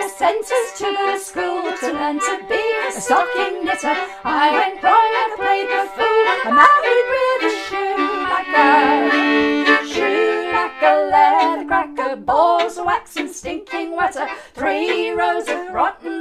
sent us to the school to learn to be a stocking knitter. I went wrong and played the fool. I married with a shoemaker. Shoemaker, leather cracker, balls of wax and stinking water. Three rows of rotten